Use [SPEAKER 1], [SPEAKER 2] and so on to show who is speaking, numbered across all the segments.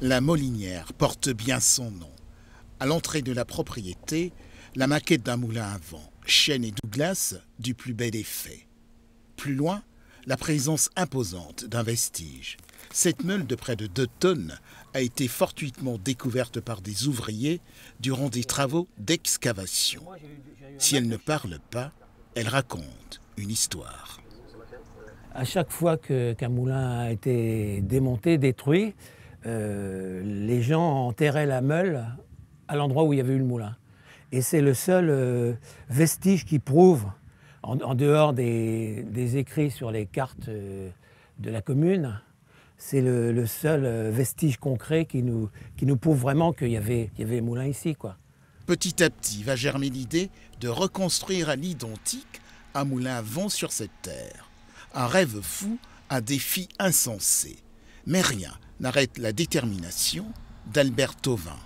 [SPEAKER 1] La Molinière porte bien son nom. À l'entrée de la propriété, la maquette d'un moulin à vent, chêne et Douglas, du plus bel effet. Plus loin, la présence imposante d'un vestige. Cette meule de près de 2 tonnes a été fortuitement découverte par des ouvriers durant des travaux d'excavation. Si elle ne parle pas, elle raconte une histoire.
[SPEAKER 2] À chaque fois qu'un moulin a été démonté, détruit, euh, les gens enterraient la meule à l'endroit où il y avait eu le moulin. Et c'est le seul euh, vestige qui prouve, en, dehors des, écrits sur les cartes euh, de la commune, c'est le, seul vestige concret qui nous, prouve vraiment qu'il y avait, il y avait moulin ici.
[SPEAKER 1] Petit à petit va germer l'idée de reconstruire à l'identique un moulin à vent sur cette terre. Un rêve fou, un défi insensé. Mais rien n'arrête la détermination d'Albert Tauvin.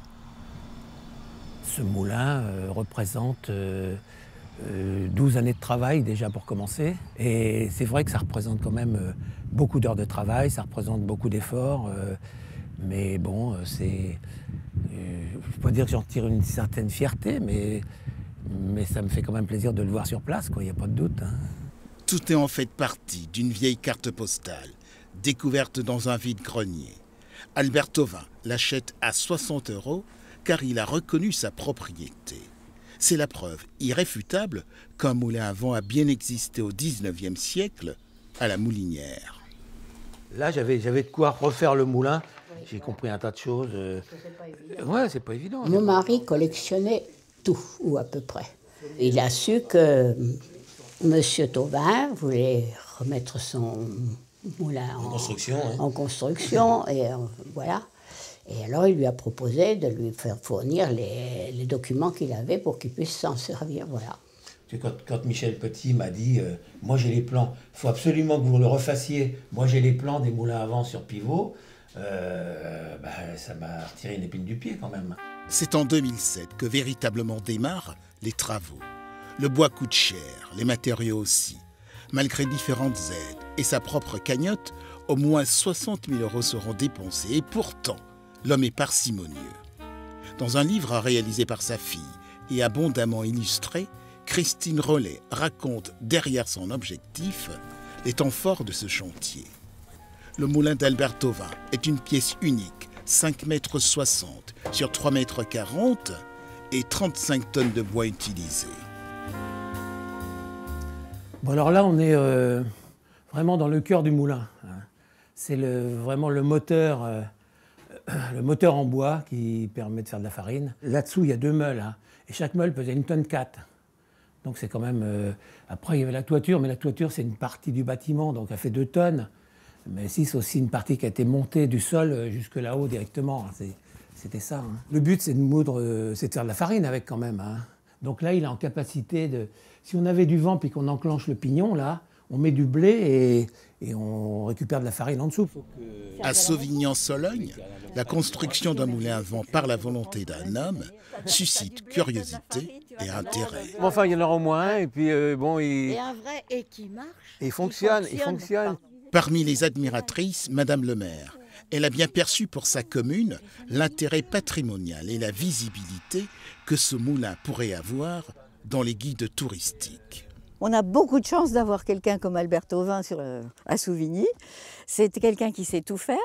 [SPEAKER 2] Ce moulin euh, représente 12 euh, euh, années de travail déjà pour commencer. Et c'est vrai que ça représente quand même beaucoup d'heures de travail, ça représente beaucoup d'efforts. mais bon, c'est. je peux pas dire que j'en tire une certaine fierté, mais, mais ça me fait quand même plaisir de le voir sur place, il n'y a pas de doute. Hein.
[SPEAKER 1] Tout est en fait partie d'une vieille carte postale, découverte dans un vide-grenier. Albert Tauvin l'achète à 60 euros car il a reconnu sa propriété. C'est la preuve irréfutable qu'un moulin à vent a bien existé au XIXe siècle à la Moulinière.
[SPEAKER 2] Là, j'avais, j'avais de quoi refaire le moulin. J'ai compris un tas de choses. Euh. Ouais, c'est pas évident.
[SPEAKER 3] Mon mari collectionnait tout, ou à peu près. Il a su que M. Tauvin voulait remettre son moulin
[SPEAKER 2] en, construction.
[SPEAKER 3] En construction, et euh, voilà. Et alors, il lui a proposé de lui faire fournir les, documents qu'il avait pour qu'il puisse s'en servir, voilà.
[SPEAKER 2] Quand, quand, Michel Petit m'a dit euh, Moi j'ai les plans, il faut absolument que vous le refassiez. Moi j'ai les plans des moulins à vent sur pivot. Euh, bah, ça m'a retiré une épine du pied quand même.
[SPEAKER 1] C'est en 2007 que véritablement démarrent les travaux. Le bois coûte cher, les matériaux aussi. Malgré différentes aides et sa propre cagnotte, au moins 60 000 euros seront dépensés. Et pourtant, l'homme est parcimonieux. Dans un livre réalisé par sa fille et abondamment illustré, Christine Rollet raconte derrière son objectif les temps forts de ce chantier. Le moulin d'Albert Tauvin est une pièce unique, 5 mètres 60 sur 3 mètres 40 et 35 tonnes de bois utilisés.
[SPEAKER 2] Bon alors là on est euh, vraiment dans le cœur du moulin. Hein. C'est vraiment le moteur, euh, le moteur en bois qui permet de faire de la farine. Là-dessous, il y a deux meules. Hein. et chaque meule pesait une tonne 4. Donc c'est quand même... Euh, après, il y avait la toiture, mais la toiture, c'est une partie du bâtiment, donc elle fait deux tonnes. Mais si, c'est aussi une partie qui a été montée du sol jusque là-haut directement. Hein. C'était ça. Le but, c'est de moudre, c'est de faire de la farine avec quand même. Donc là, il est en capacité de... Si on avait du vent puis qu'on enclenche le pignon, là, on met du blé et, on récupère de la farine en dessous.
[SPEAKER 1] À Sauvignan-Sologne, la construction d'un moulin à vent par la volonté d'un homme suscite curiosité et intérêt.
[SPEAKER 2] enfin, il y en aura au moins et puis euh, bon,
[SPEAKER 3] il... un vrai et qui marche.
[SPEAKER 2] Il fonctionne, il fonctionne.
[SPEAKER 1] Parmi les admiratrices, Madame le maire. Elle a bien perçu pour sa commune l'intérêt patrimonial et la visibilité que ce moulin pourrait avoir dans les guides touristiques.
[SPEAKER 3] On a beaucoup de chance d'avoir quelqu'un comme Albert Tauvin sur, euh, à Souvigny. C'est quelqu'un qui sait tout faire.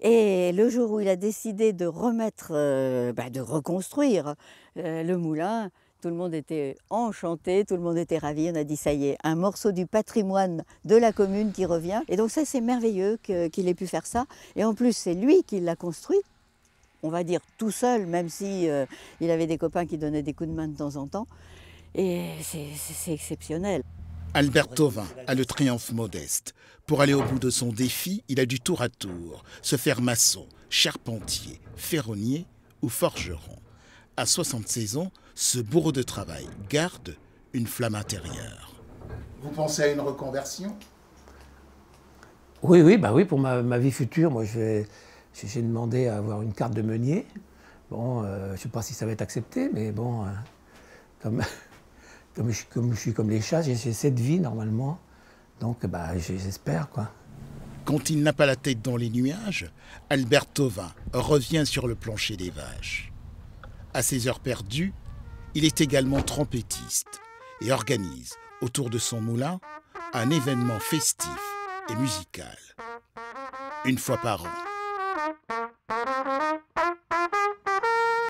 [SPEAKER 3] Et le jour où il a décidé de remettre, euh, bah, de reconstruire euh, le moulin, tout le monde était enchanté, tout le monde était ravi. On a dit ça y est, un morceau du patrimoine de la commune qui revient. Et donc ça, c'est merveilleux qu'il ait pu faire ça. Et en plus, c'est lui qui l'a construit. On va dire tout seul, même si il avait des copains qui donnaient des coups de main de temps en temps. Et c'est exceptionnel.
[SPEAKER 1] Albert Tauvin a le triomphe modeste. Pour aller au bout de son défi, il a du tour à tour se faire maçon, charpentier, ferronnier ou forgeron. À 76 ans, ce bourreau de travail garde une flamme intérieure. Vous pensez à une reconversion?
[SPEAKER 2] Oui, oui, bah oui, pour ma, vie future, moi j'ai demandé à avoir une carte de meunier. Bon, euh, je ne sais pas si ça va être accepté, mais bon, euh, comme comme je, comme je suis comme les chats, j'ai cette vie normalement. Donc bah, j'espère quoi.
[SPEAKER 1] Quand il n'a pas la tête dans les nuages, Albert Tovin revient sur le plancher des vaches. À ses heures perdues, il est également trompettiste et organise autour de son moulin un événement festif et musical. Une fois par an,